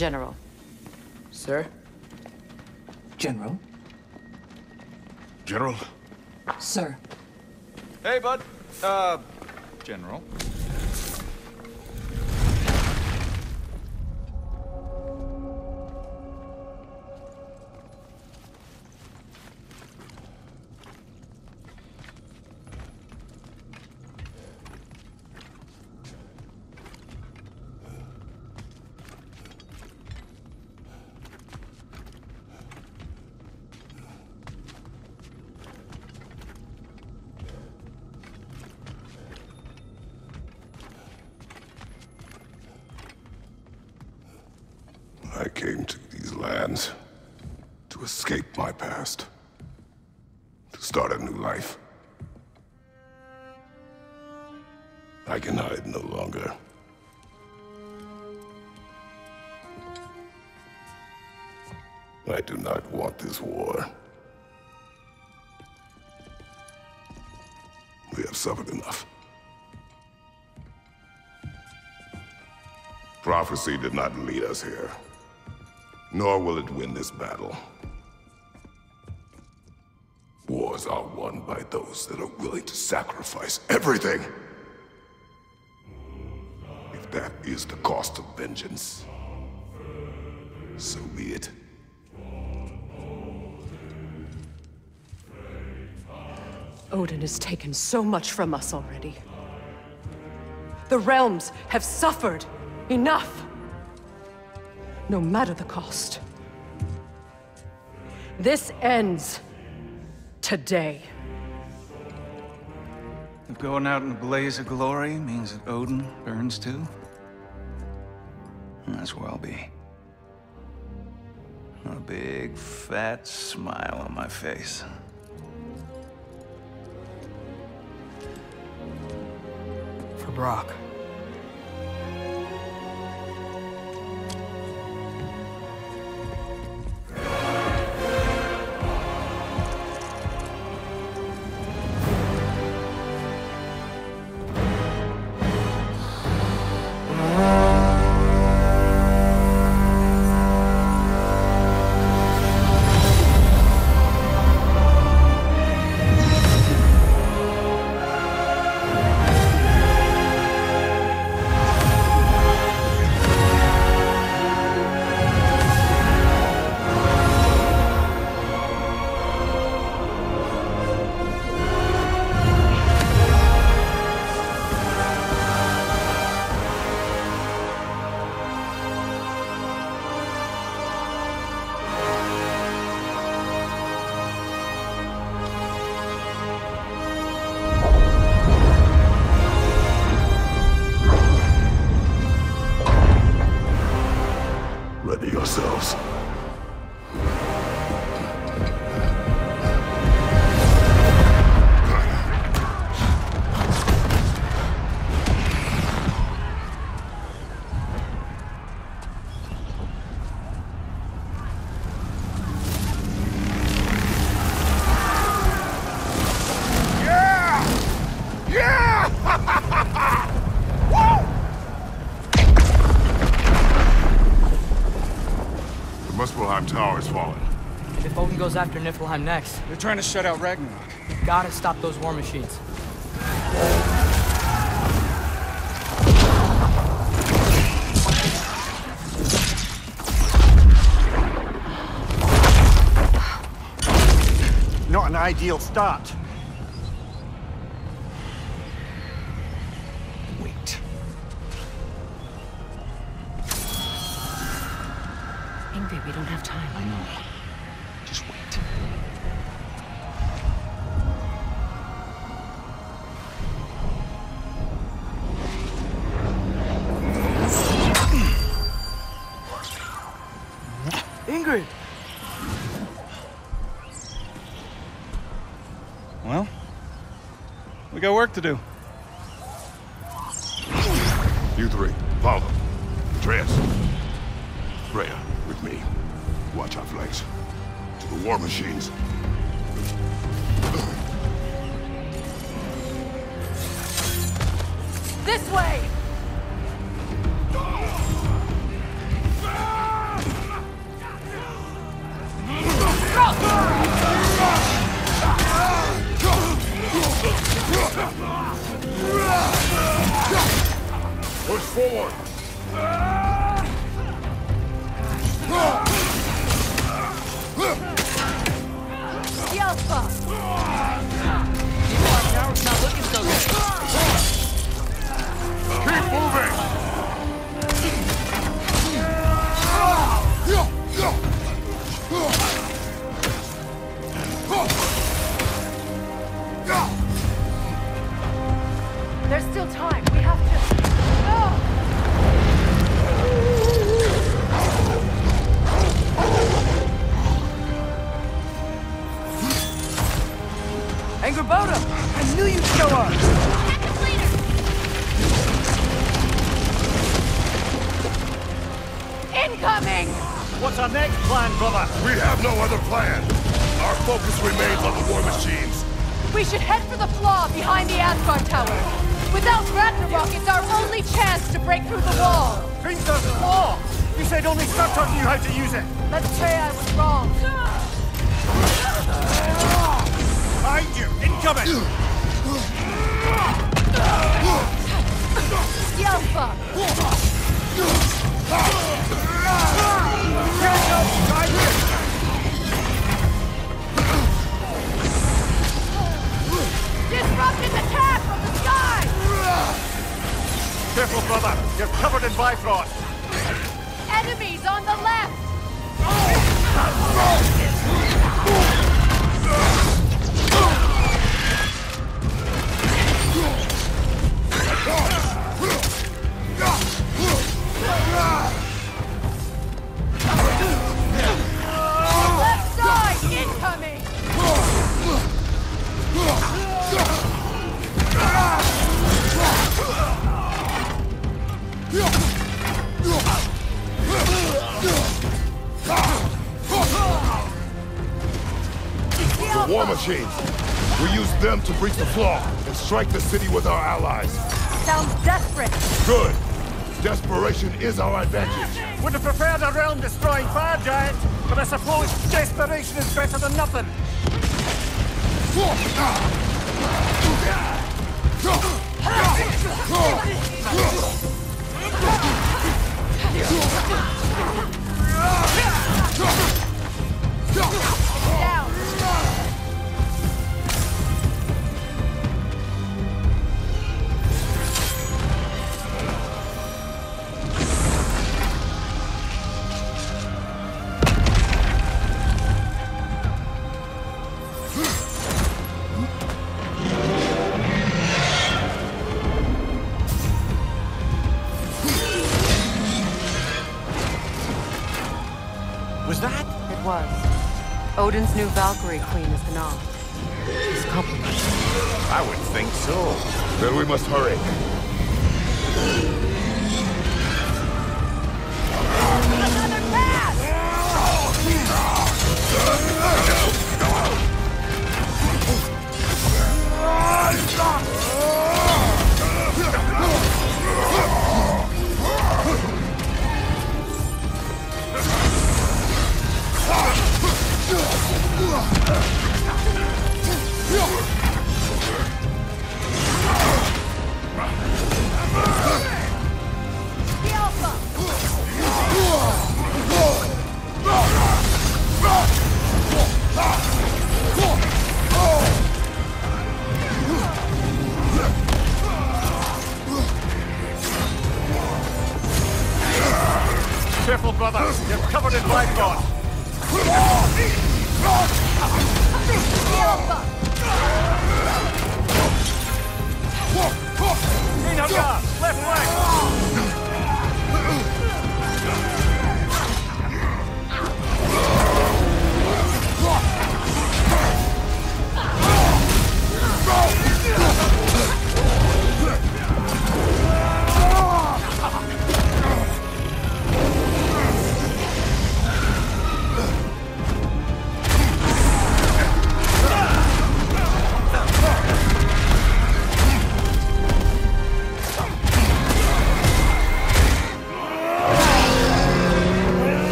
General. Sir? General? General? Sir. Hey, bud. Uh, General. I came to these lands to escape my past, to start a new life. I can hide no longer. I do not want this war. We have suffered enough. Prophecy did not lead us here nor will it win this battle. Wars are won by those that are willing to sacrifice everything. If that is the cost of vengeance, so be it. Odin has taken so much from us already. The realms have suffered enough no matter the cost. This ends today. If going out in a blaze of glory means that Odin burns too, that's where I'll be. A big, fat smile on my face. For Brok. Yourselves. Goes after Niflheim next, They're trying to shut out Ragnarok. we gotta stop those war machines. Not an ideal start. Well, we got work to do. You three, follow. Atreus. Freya, with me. Watch our flanks. To the war machines. This way! Push forward! What's our next plan, brother? We have no other plan. Our focus remains on the war machines. We should head for the flaw behind the Asgard Tower. Without Ragnarok, it's our only chance to break through the wall. Finger's claw! You said only Surtr knew how to use it! Let's say I was wrong. Behind you! Incoming! Yelpa! Disrupted attack from the sky! Careful, brother! You're covered in Bifrost! Enemies on the left! Left side incoming! The war machines. We use them to breach the flaw and strike the city with our allies. Sounds desperate. Good. Desperation is our advantage. Would have preferred a realm-destroying fire giant, but I suppose desperation is better than nothing! Odin's new Valkyrie queen is the Gná. His compliment. I would think so. Then we must hurry. Yelpa! Minhaga! Left leg!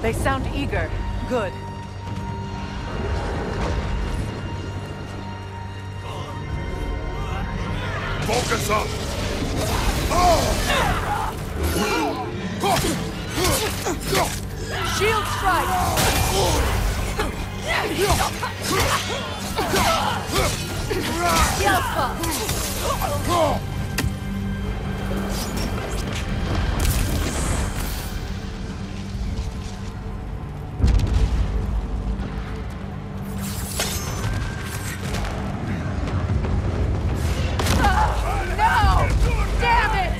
They sound eager. Good. Focus up! Shield strike! No!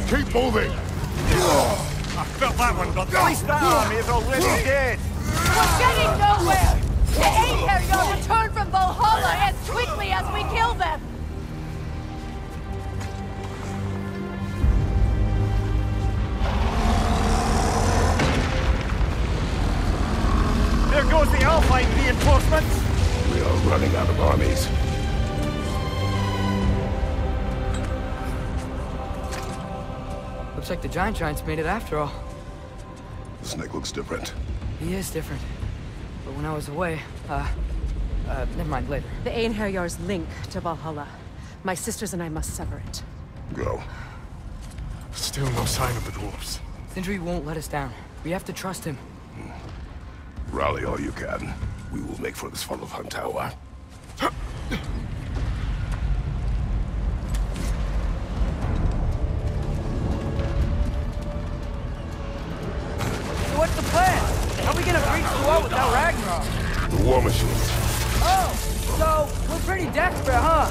Keep moving! I felt that one, but at least that army is already dead. We're getting nowhere! The Einherjar return from Valhalla as quickly as we kill them! There goes the Alfheim reinforcements. We are running out of armies. Looks like the Giant Giants made it after all. The snake looks different. He is different. But when I was away, uh... Uh, never mind, later. The Einherjar's link to Valhalla. My sisters and I must sever it. Go. Still no sign of the dwarves. Sindri won't let us down. We have to trust him. Rally all you can. We will make for this fall of Huntower. War machine. Oh, so we're pretty desperate, huh?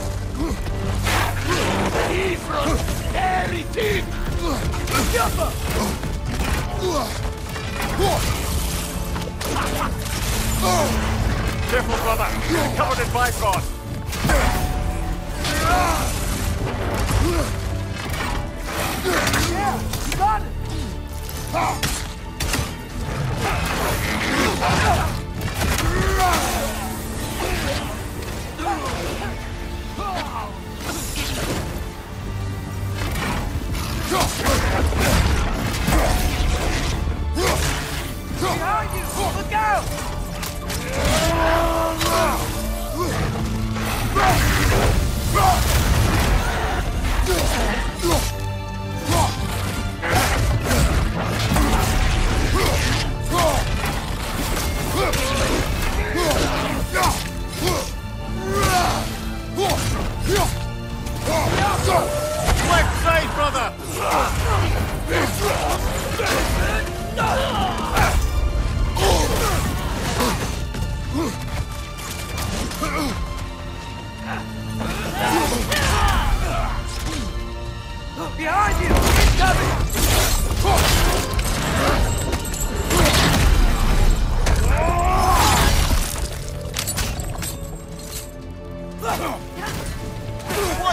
Careful, brother. You're covered in Bifrost. Got it! Behind you!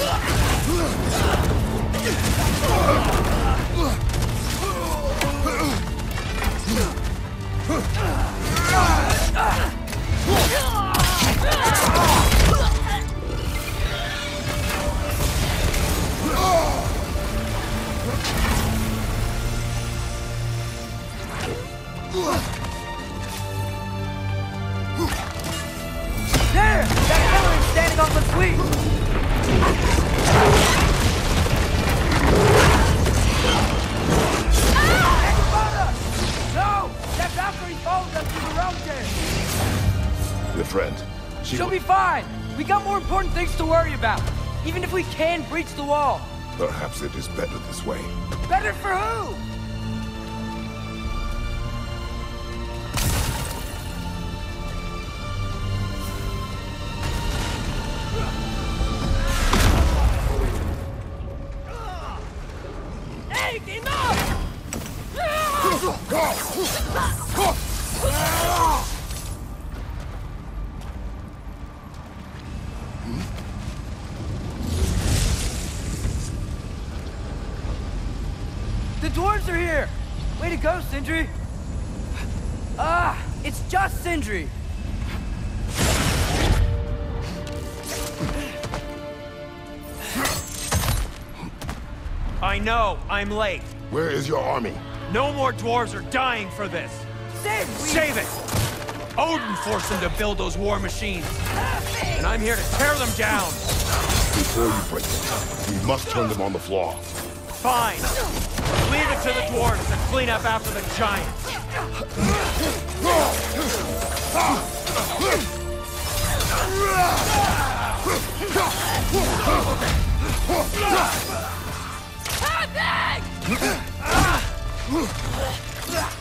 There! Can breach the wall! Perhaps it is better this way. Better for who? Go, Sindri! Ah, it's just Sindri! I know, I'm late. Where is your army? No more dwarves are dying for this. Sid, we... Save it! Odin forced them to build those war machines. And I'm here to tear them down. Before you break them, we must turn them on the floor. Fine. To the dwarves to clean up after the giants. About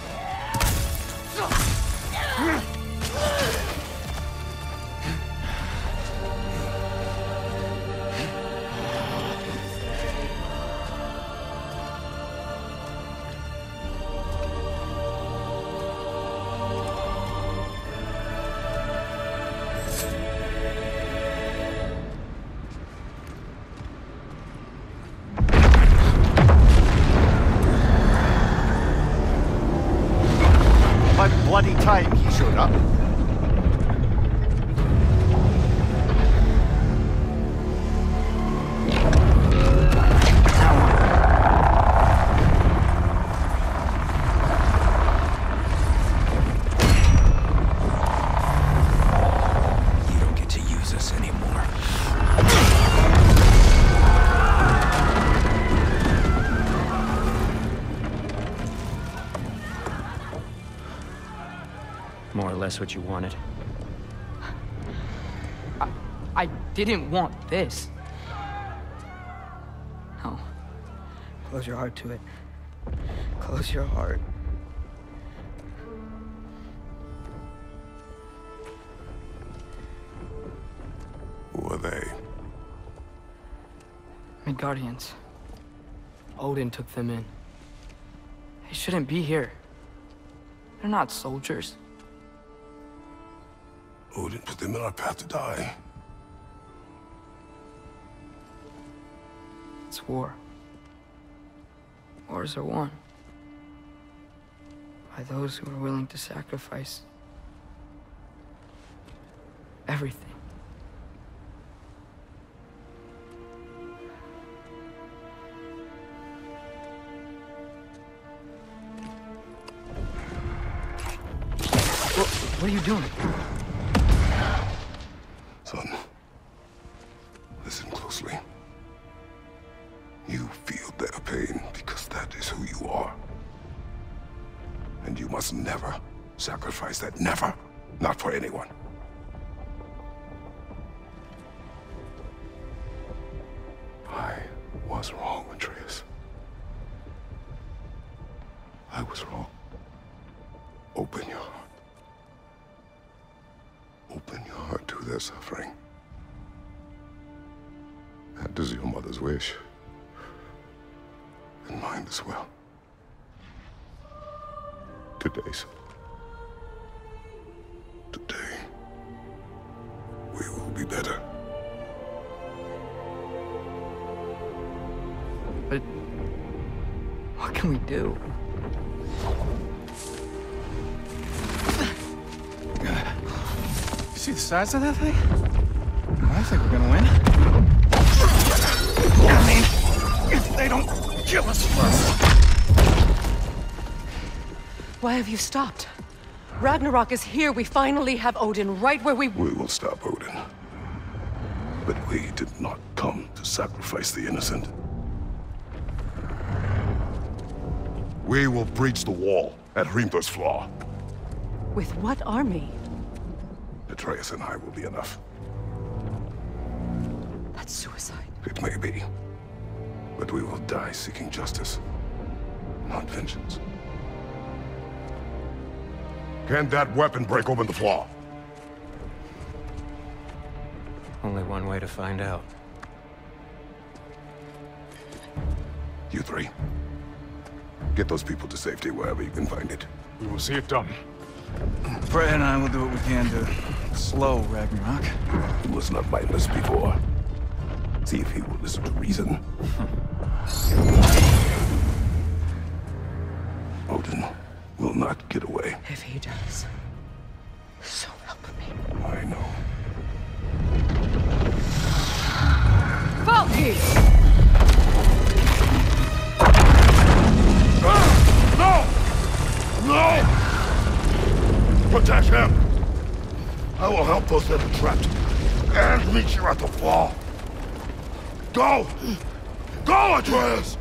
More less what you wanted. I didn't want this. No. Close your heart to it. Close your heart. Who are they? Midgardians. Odin took them in. They shouldn't be here. They're not soldiers. Odin put them in our path to die. It's war. Wars are won. By those who are willing to sacrifice everything. What, what are you doing? Never sacrifice that. Never. Not for anyone. Today, we will be better. But what can we do? You see the size of that thing? I think we're gonna win. I mean, if they don't kill us first. Why have you stopped? Ragnarok is here. We finally have Odin right where we... We will stop Odin. But we did not come to sacrifice the innocent. We will breach the wall at Hrimthur's Flaw. With what army? Atreus and I will be enough. That's suicide. It may be. But we will die seeking justice, not vengeance. Can that weapon break open the flaw? Only one way to find out. You three. Get those people to safety wherever you can find it. We will see it done. Freya and I will do what we can to slow Ragnarok. He was not mindless before. See if he will listen to reason. Odin will not get away. If he does, so help me. I know. Valky! Ah, no! No! Protect him! I will help those that are trapped. And meet you at the fall. Go! Go, Atreus!